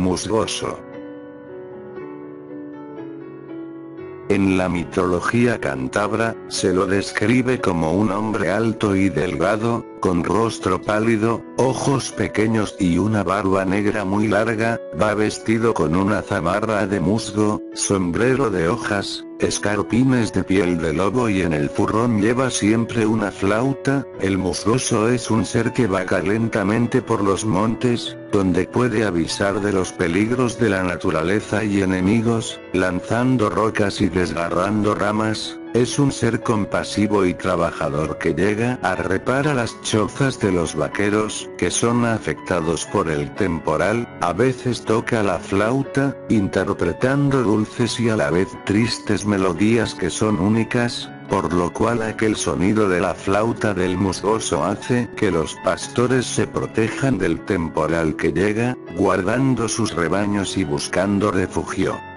musgoso. En la mitología cántabra, se lo describe como un hombre alto y delgado, con rostro pálido, ojos pequeños y una barba negra muy larga, va vestido con una zamarra de musgo, sombrero de hojas, escarpines de piel de lobo y en el furrón lleva siempre una flauta, el musgoso es un ser que vaga lentamente por los montes, donde puede avisar de los peligros de la naturaleza y enemigos, lanzando rocas y desgarrando ramas, es un ser compasivo y trabajador que llega a reparar las chozas de los vaqueros que son afectados por el temporal, a veces toca la flauta, interpretando dulces y a la vez tristes melodías que son únicas, por lo cual aquel sonido de la flauta del musgoso hace que los pastores se protejan del temporal que llega, guardando sus rebaños y buscando refugio.